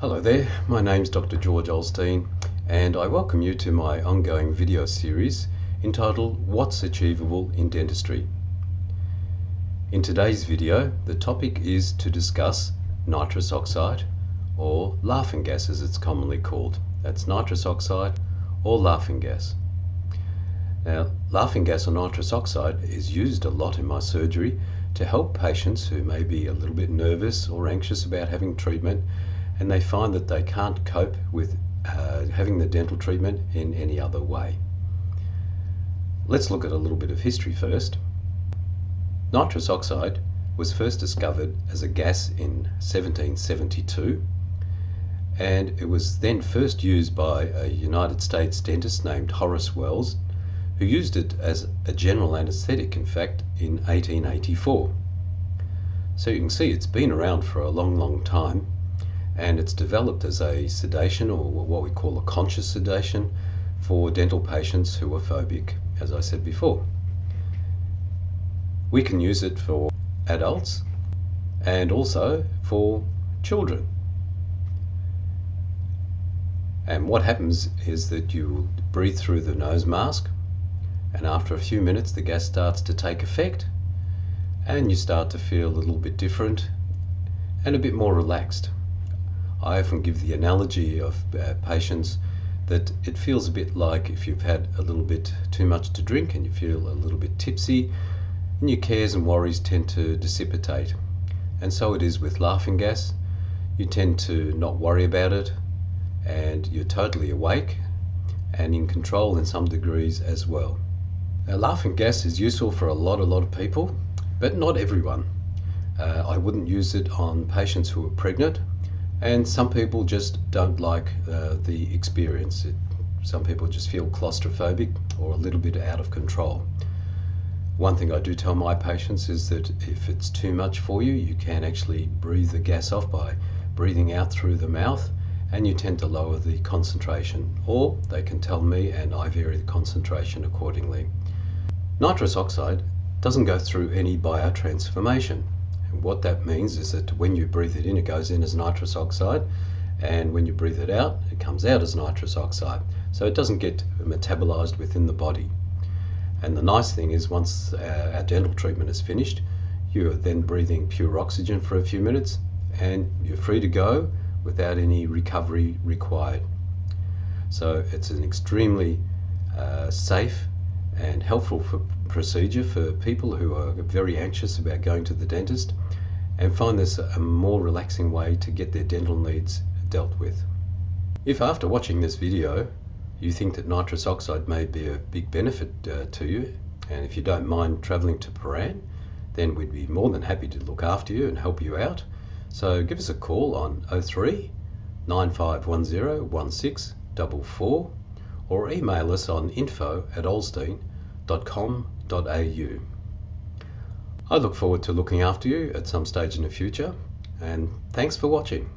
Hello there, my name's Dr. George Olstein and I welcome you to my ongoing video series entitled What's Achievable in Dentistry. In today's video, the topic is to discuss nitrous oxide or laughing gas as it's commonly called. That's nitrous oxide or laughing gas. Now, laughing gas or nitrous oxide is used a lot in my surgery to help patients who may be a little bit nervous or anxious about having treatment and they find that they can't cope with uh, having the dental treatment in any other way. Let's look at a little bit of history first. Nitrous oxide was first discovered as a gas in 1772 and it was then first used by a United States dentist named Horace Wells who used it as a general anesthetic in fact in 1884. So you can see it's been around for a long long time and it's developed as a sedation or what we call a conscious sedation for dental patients who are phobic as I said before. We can use it for adults and also for children. And what happens is that you breathe through the nose mask and after a few minutes the gas starts to take effect and you start to feel a little bit different and a bit more relaxed. I often give the analogy of uh, patients that it feels a bit like if you've had a little bit too much to drink and you feel a little bit tipsy and your cares and worries tend to dissipate. And so it is with laughing gas. You tend to not worry about it and you're totally awake and in control in some degrees as well. Now, laughing gas is useful for a lot, a lot of people, but not everyone. Uh, I wouldn't use it on patients who are pregnant, and some people just don't like uh, the experience. It, some people just feel claustrophobic or a little bit out of control. One thing I do tell my patients is that if it's too much for you, you can actually breathe the gas off by breathing out through the mouth and you tend to lower the concentration or they can tell me and I vary the concentration accordingly. Nitrous oxide doesn't go through any biotransformation. What that means is that when you breathe it in, it goes in as nitrous oxide, and when you breathe it out, it comes out as nitrous oxide. So it doesn't get metabolized within the body. And the nice thing is, once uh, our dental treatment is finished, you are then breathing pure oxygen for a few minutes, and you're free to go without any recovery required. So it's an extremely uh, safe and helpful for procedure for people who are very anxious about going to the dentist and find this a more relaxing way to get their dental needs dealt with. If after watching this video you think that nitrous oxide may be a big benefit uh, to you and if you don't mind travelling to Prahran then we'd be more than happy to look after you and help you out. So give us a call on 03 9510 1644 or email us on info at olstein.com.au. I look forward to looking after you at some stage in the future and thanks for watching.